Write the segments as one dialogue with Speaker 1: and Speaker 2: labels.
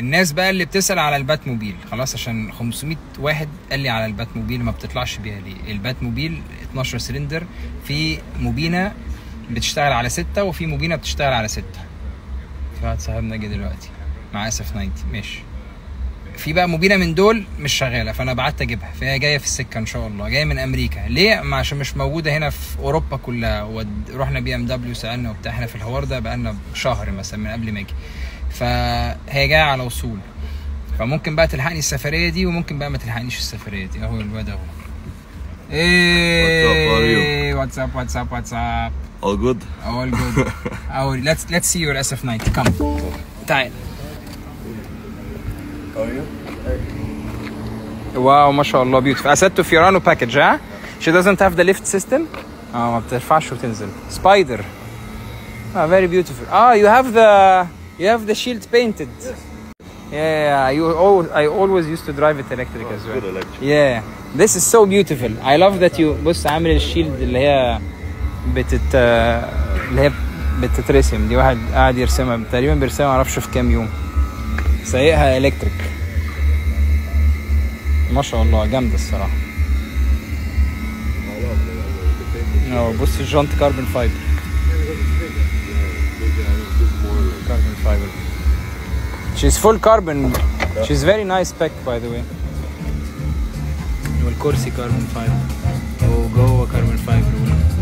Speaker 1: الناس بقى اللي بتسأل على ال Batmobile خلاص عشان 500 واحد قال لي على ال Batmobile ما بتطلعش بيها ليه؟ ال Batmobile 12 سلندر في بوبينة بتشتغل على ستة وفي بوبينة بتشتغل على ستة. في واحد صاحبنا جه دلوقتي معاه SF90 ماشي. في بقى بوبينة من دول مش شغالة فأنا بعت أجيبها. فهي جاية في السكة إن شاء الله جاية من أمريكا. ليه؟ عشان مش موجودة هنا في أوروبا كلها. ود... رحنا BMW سألنا وبتاع. إحنا في الحوار ده بقالنا شهر مثلا من قبل ما أجي. فهي جاية على وصول فممكن بقى تلحقني السفرية دي وممكن بقى ما تلحقنيش السفرية دي. أهو الواد أهو. إيه واتساب واتساب واتساب
Speaker 2: All good?
Speaker 1: all good. أهو let's let's see your SF90 come. تعال.
Speaker 2: How are you?
Speaker 1: واو ما شاء الله said to Fiorano package ها؟ She doesn't have the lift system آه ما بترفعش وتنزل. Spider. ah very beautiful. ah you have the you have the shield painted. Yeah you always I always used to drive it electric as well.
Speaker 2: Good electric.
Speaker 1: yeah this is so beautiful. I love that you بص عامل الشيلد اللي هي بتت اللي هي بتترسم. دي واحد قاعد يرسمها تقريبا بيرسمها معرفش في كام يوم. سايقها الكتريك ما شاء الله جامدة الصراحة. آه بص الجنط carbon fiber she's full carbon. She's very nice spec by the way. والكرسي carbon fiber وجوه carbon fiber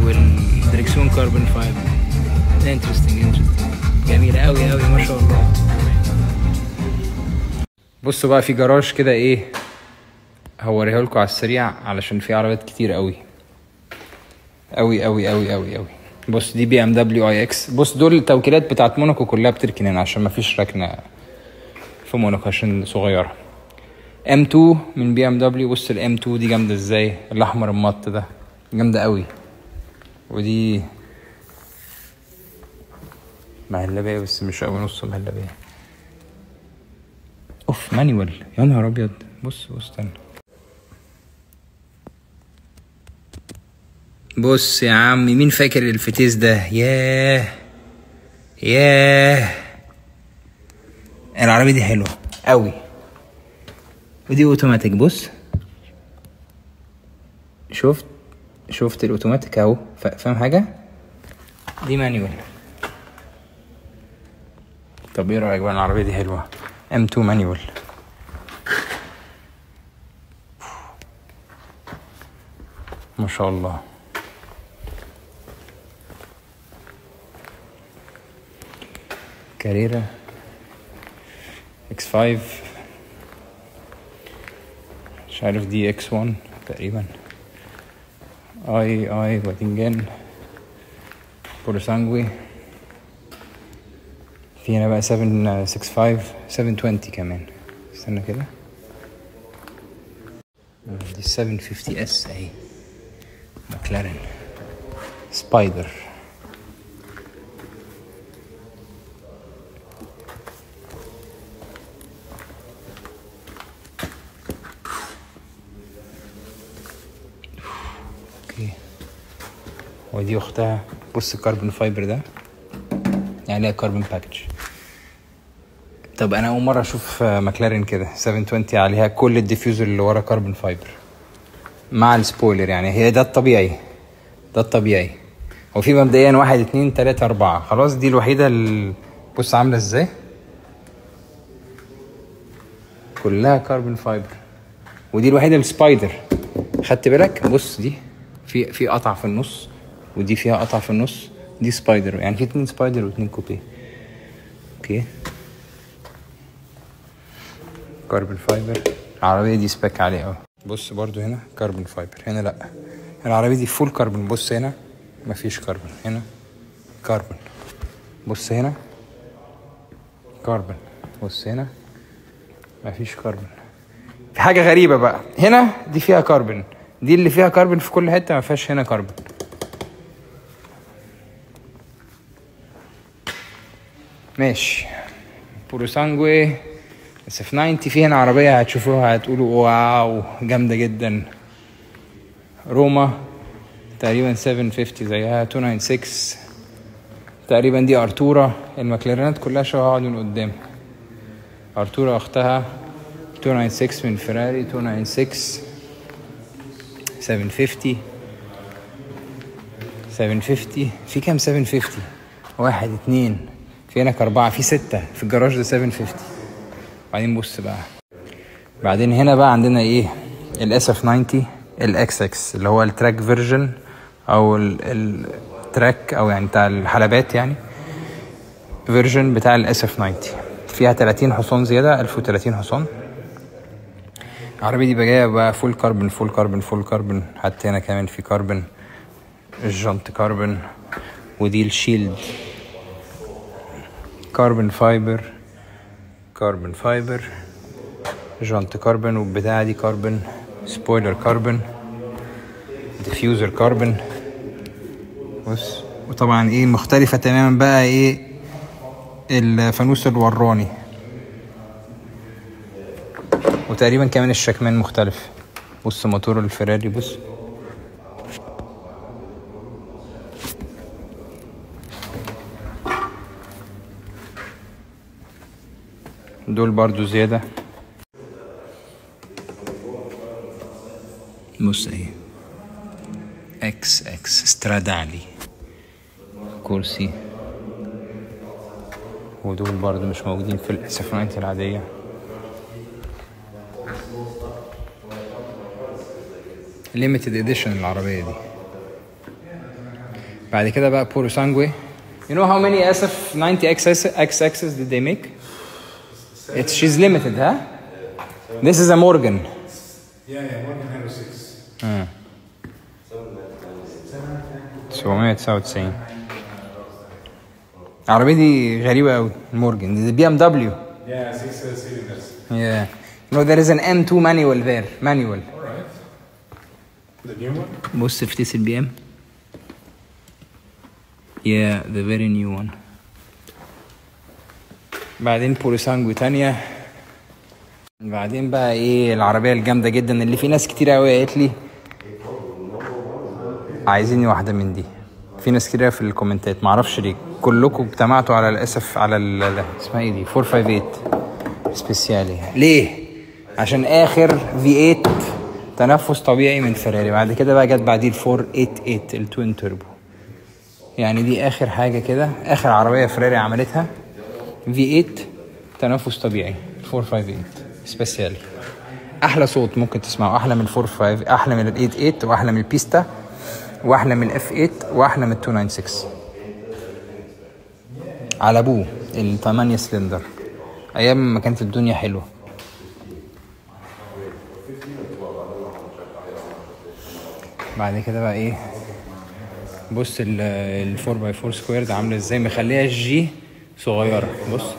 Speaker 1: والدركسيون carbon fiber interesting interesting جميلة قوي قوي ما شاء الله. بصوا بقى في جراج كده إيه هوريها لكم على السريع علشان في عربيات كتير قوي. قوي قوي قوي قوي قوي. بص دي BMW iX. بص دول التوكيلات بتاعت موناكو كلها بتركن هنا عشان ما فيش ركنة. في موناكو عشان صغيره M2 من BMW بص ال M2 دي جامدة إزاي؟ الأحمر ال matte ده. جامدة قوي. ودي مهلبية بس مش قوي نص مهلبية. أوف manual. يا نهار أبيض. بص بص استنى. بص يا عم مين فاكر الفتيس ده؟ ياه ياه. العربية دي حلوة. قوي ودي أوتوماتيك بص. شفت؟ شفت الأوتوماتيك أهو. فا- فاهم حاجة؟ دي manual. طب إيه رأيك بقى العربية دي حلوة؟ M2 manual. ما شاء الله. Carrera. X5 مش عارف دي X1 تقريبا اي اي باتنجان Purosangue في هنا بقى 765 720 كمان استنى كده آه، دي 750S اهي McLaren Spider ودي أختها. بص ال carbon fiber ده يعني عليها carbon package طب أنا أول مرة أشوف آه، ماكلارين كده. 720 عليها كل ال diffuser اللي ورا carbon fiber مع ال spoiler يعني. هي ده الطبيعي. ده الطبيعي. هو في مبدئيا واحد اتنين تلاتة أربعة. خلاص دي الوحيدة اللي بص عاملة إزاي؟ كلها carbon fiber ودي الوحيدة ال Spider خدت بالك؟ بص دي في في قطع في النص. ودي فيها قطع في النص. دي Spider يعني في اتنين Spider واتنين coupe okay. carbon fiber. العربية دي spec عالية اوي بص برضو هنا carbon fiber هنا لأ. العربية دي full carbon بص هنا مفيش كربون هنا كربون بص هنا كربون بص هنا مفيش كربون في حاجة غريبة بقى. هنا دي فيها كربون دي اللي فيها كربون في كل حتة ما فيهاش هنا كربون ماشي. Purosangue SF90 في هنا عربية هتشوفوها هتقولوا wow جامدة جدا. Roma تقريبا 750 زيها 296 تقريبا دي Artura المكلارينات كلها شبه من قدام. Artura أختها 296 من فيراري 296 750 750 في كام 750 واحد اتنين. في هناك أربعة في ستة في الجراج ده 750 بعدين بص بقى. بعدين هنا بقى عندنا إيه؟ الاس اف 90 الاكس إكس اللي هو ال track version أو ال- ال track أو يعني بتاع الحلبات يعني. version بتاع ال SF 90 فيها 30 حصان زيادة 1030 حصان. العربية دي جاية بقى full carbon full carbon full carbon حتى هنا كمان في كاربون الجنط كاربون ودي ال shield carbon fiber carbon fiber جنط كاربون والبتاعة دي كاربون spoiler carbon diffuser carbon بص وطبعا إيه مختلفة تماما بقى إيه الفانوس الوراني. وتقريبا كمان الشكمان مختلف. بص موتور الفيراري بص. دول برضو زيادة؟ بص اهي إكس إكس استرادالي كرسي. ودول برضو مش موجودين في ال SF90 العادية. limited edition العربية دي. بعد كده بقى Purosangue You know how many SF 90 XS XXs did they make? It's she's limited, huh? This is a Morgan.
Speaker 2: Yeah, yeah, Morgan Hero 6.
Speaker 1: آه. 799 العربية دي غريبة أوي المورجن دي بي ام دبليو
Speaker 2: Yeah, 6 uh, cylinders.
Speaker 1: Yeah. You know there is an M2 manual there manual
Speaker 2: Alright. The new one?
Speaker 1: بص افتيس البي ام Yeah, the very new one. بعدين Purosangue تانية. بعدين بقى إيه العربية الجامدة جدا اللي في ناس كتير قوي قالت لي عايزيني واحدة من دي. في ناس كتير في الكومنتات. معرفش ليه. كلكم اجتمعتوا على الاسف على اسمها إيه دي؟ 458 Speciale ليه؟ عشان آخر V 8 تنفس طبيعي من فيراري. بعد كده بقى جت بعديه ال 488 ال twin turbo يعني دي آخر حاجة كده. آخر عربية فيراري عملتها. V 8 تنفس طبيعي. 458 Speciale أحلى صوت ممكن تسمعه. أحلى من ال 45 أحلى من ال 88 وأحلى من ال Pista وأحلى من ال F 8 وأحلى من ال 296 على أبوه ال 8 سلندر أيام ما كانت الدنيا حلوة. بعد كده بقى إيه؟ بص ال 4 by 4 square ده عاملة إزاي؟ مخليها G صغيره بص.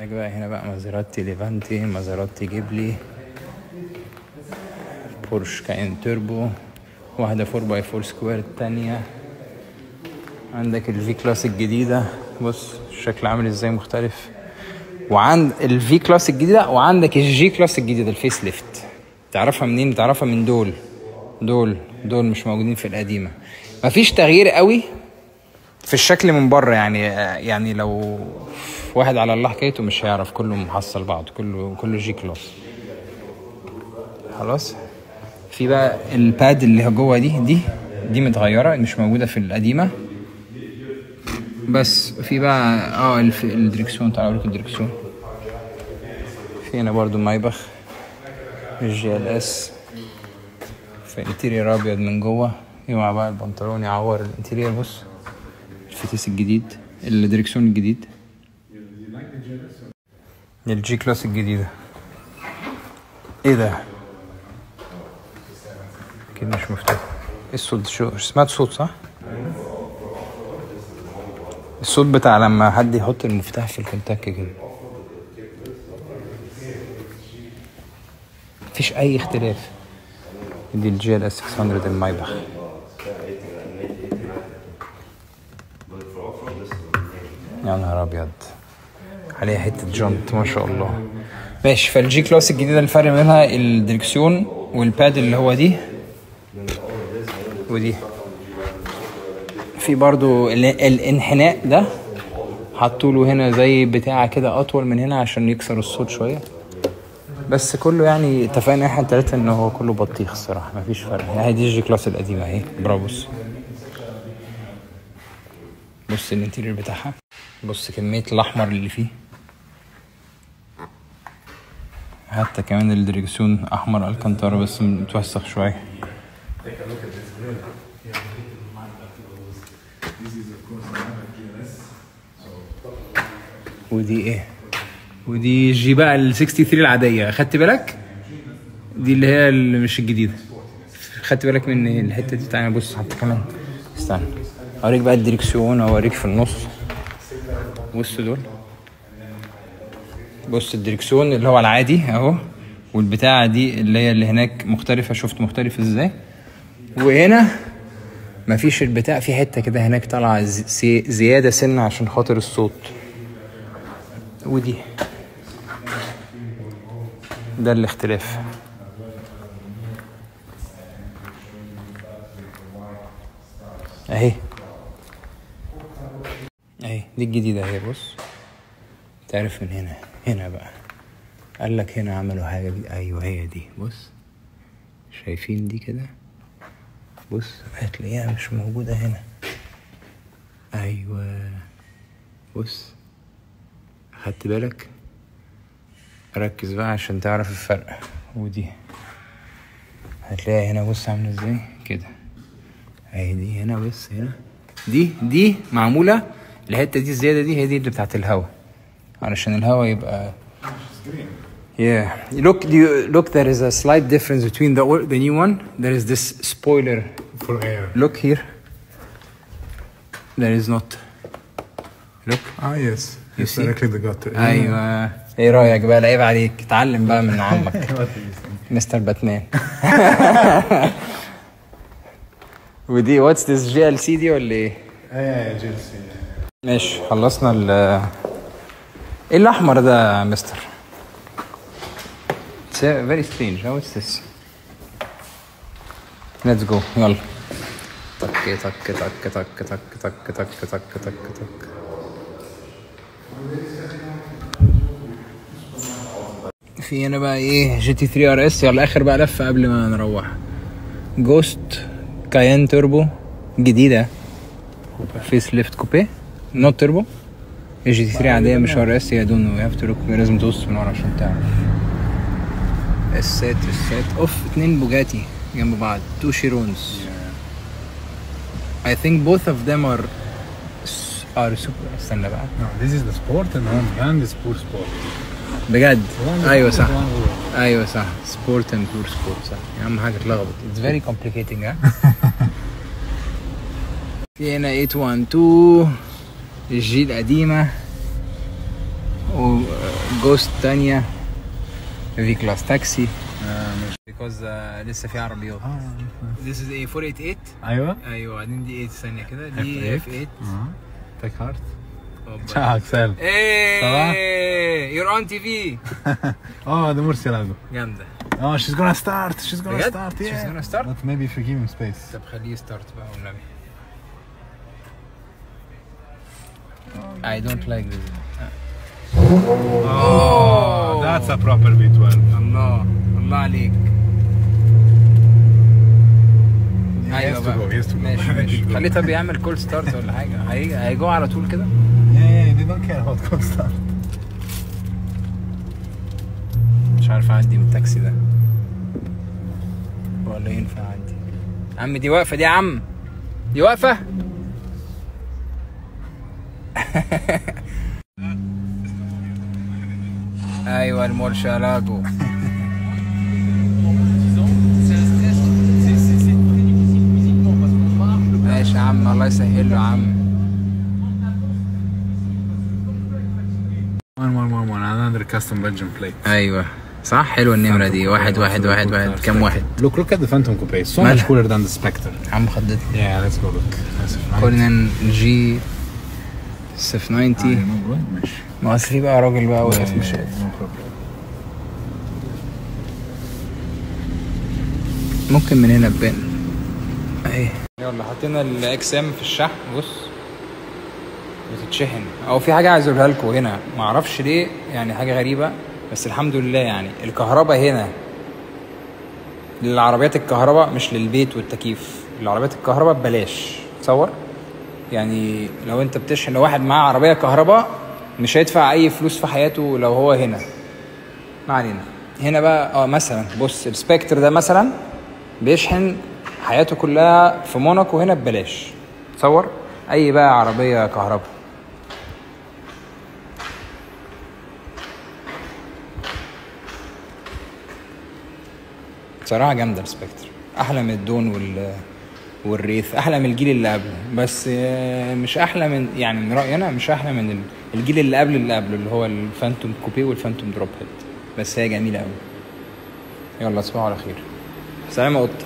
Speaker 1: نيجي بقى هنا بقى Maserati Levante Maserati Ghibli Porsche Cayenne Turbo واحدة 4 by 4 square التانية. عندك ال V class الجديدة. بص الشكل عامل إزاي مختلف. وعند ال V class الجديدة وعندك ال G class الجديدة ال face lift. تعرفها منين؟ تعرفها من دول. دول. دول مش موجودين في القديمة. مفيش تغيير قوي. في الشكل من بره يعني يعني لو واحد على الله حكايته مش هيعرف كله محصل بعض كله كله G class خلاص؟ في بقى ال pad اللي جوه دي دي دي متغيرة مش موجودة في القديمة. بس في بقى آه الدريكسيون تعالوا أوريكم الدريكسيون في هنا برضو Maybach ال GLS في interior أبيض من جوه. يوقع بقى البنطلون يعور ال interior بص. الفتيس الجديد الدريكسيون الجديد. ال G class الجديدة. إيه ده؟ أكيد مش مفتوح. إيه الصوت؟ شو سمعت صوت صح؟ الصوت بتاع لما حد يحط المفتاح في ال contact كده. مفيش أي اختلاف. دي ال GLS 600 ال Maybach يا نهار أبيض. عليها حتة جنط ما شاء الله. ماشي فال G class الجديده الفرق منها الدركسيون وال pad اللي هو دي. ودي. في برضو ال- الانحناء ده. حطوا له هنا زي بتاعه كده أطول من هنا عشان يكسر الصوت شوية. بس كله يعني اتفقنا إحنا التلاتة إن هو كله بطيخ الصراحة مفيش فرق. يعني دي G class القديمة أهي. برافو. بص ال interior بتاعها. بص كمية الأحمر اللي فيه. حتى كمان الدريكسيون أحمر Alcantara بس متوسخ شوية. ودي إيه؟ ودي G بقى ال 63 العادية. خدت بالك؟ دي اللي هي اللي مش الجديدة. خدت بالك من الحتة دي؟ تعالى بص حتى كمان. استنى. أوريك بقى الدريكسيون أوريك في النص. بص دول. بص الدريكسيون اللي هو العادي أهو والبتاعة دي اللي هي اللي هناك مختلفة شفت مختلف إزاي؟ وهنا مفيش البتاع في حتة كده هناك طالعة زي- زيادة سنة عشان خاطر الصوت. ودي. ده الاختلاف. أهي. دي الجديدة اهي بص. تعرف من هنا هنا بقى. قال لك هنا عملوا حاجة دي. أيوه هي دي. بص. شايفين دي كده؟ بص هتلاقيها مش موجودة هنا. أيوه. بص. خدت بالك؟ ركز بقى عشان تعرف الفرق. ودي. هتلاقيها هنا. بص عاملة إزاي؟ كده. أهي دي هنا بص هنا. دي دي معمولة الحته دي الزياده دي هي دي اللي بتاعت الهوا علشان الهوا يبقى Yeah. Look, do you, look. There is a slight difference between the the new one. There is this spoiler.
Speaker 2: For air.
Speaker 1: Look here. There is not. Look.
Speaker 2: Ah, yes.
Speaker 1: You
Speaker 2: It's
Speaker 1: see?
Speaker 2: directly the gutter.
Speaker 1: أيوه إيه رايك بقى لعيب عليك اتعلم بقى من عمك? مستر باتمان ودي واتس ذس جي ال سي دي ولا إيه؟
Speaker 2: Ah, yeah, yeah, Chelsea.
Speaker 1: ماشي خلصنا ال إيه الاحمر ده يا مستر؟ It's uh, very strange. How is this? Let's go. يلا. تك تك تك تك تك تك تك تك تك تك في هنا بقى إيه GT 3 RS يلا اخر بقى لفه قبل ما نروح Ghost Cayenne Turbo جديده facelift coupe not Turbo GT 3 عاديه مش RS هي don't have to لازم تبص من ورا عشان تعرف ال set ال set of اتنين Bugatti جنب بعض two Chirons I think both of them are are super استنى بقى
Speaker 2: No, this is the Sport and one brand is Pur Sport.
Speaker 1: بجد
Speaker 2: أيوه
Speaker 1: صح أيوه صح Sport and Pur Sport صح اهم حاجة اتلخبط it's very complicating ها في هنا 812 ال G القديمة وجوست تانية. في كلاس تاكسي بيكوز لسه في عربيات ذيس از إيه 488
Speaker 2: أيوه.
Speaker 1: أيوه بعدين دي 8 ثانية كده. دي اف 8
Speaker 2: تك هارت شاك سال
Speaker 1: إيه. يور اون تي في آه
Speaker 2: ده مرسي لاجو جامدة. آه شيز
Speaker 1: جونا
Speaker 2: ستارت
Speaker 1: شيز
Speaker 2: جونا
Speaker 1: ستارت شيز
Speaker 2: جونا ستارت بس ميبي في جيم سبيس
Speaker 1: طب خليه ستارت بقى والنبي I don't like this.
Speaker 2: Oh, that's a proper V12.
Speaker 1: الله الله عليك
Speaker 2: to go.
Speaker 1: ماشي ماشي
Speaker 2: has to go.
Speaker 1: خليه طب يعمل cold start ولا حاجة. هيجي هيجوا على طول كده؟
Speaker 2: Yeah, yeah, they don't care about cold start.
Speaker 1: مش عارف أعدي من التاكسي ده. ولا ينفع أعدي. عم دي واقفة دي يا عم. دي واقفة؟ أيوه ال Murciélago ماشي يا عم؟ الله يسهل له يا عم.
Speaker 2: one one one
Speaker 1: أيوه. صح؟ حلوة النمرة دي. واحد واحد واحد واحد. كم واحد؟
Speaker 2: look look at the Phantom Coupe so much cooler than the Spectre
Speaker 1: عم خدت.
Speaker 2: yeah let's go look
Speaker 1: Cullinan G SF 90
Speaker 2: ماشي.
Speaker 1: ما اصل في بقى راجل بقى واقف مش قادر.
Speaker 2: No problem.
Speaker 1: ممكن من هنا تبان اهي يلا حطينا ال XM في الشحن. بص. بتتشحن. أو في حاجة عايز أقولها لكم هنا. ما أعرفش ليه يعني حاجة غريبة بس الحمد لله يعني الكهرباء هنا. للعربيات الكهرباء مش للبيت والتكييف. العربيات الكهرباء ببلاش. تصور؟ يعني لو انت بتشحن لو واحد معاه عربية كهرباء مش هيدفع أي فلوس في حياته لو هو هنا. ما علينا. هنا بقى آه مثلا بص السبكتر ده مثلا بيشحن حياته كلها في موناكو هنا ببلاش. تصور؟ أي بقى عربية كهرباء. بصراحه جامدة ال Spectre أحلى من ال Dawn وال وال Wraith أحلى من الجيل اللي قبله. بس آه، مش أحلى من يعني من رأيي أنا مش أحلى من ال- الجيل اللي قبل اللي قبله اللي هو ال Phantom Coupe وال Phantom Drophead بس هي جميلة قوي يلا تصبحوا على خير. سلام يا قطة.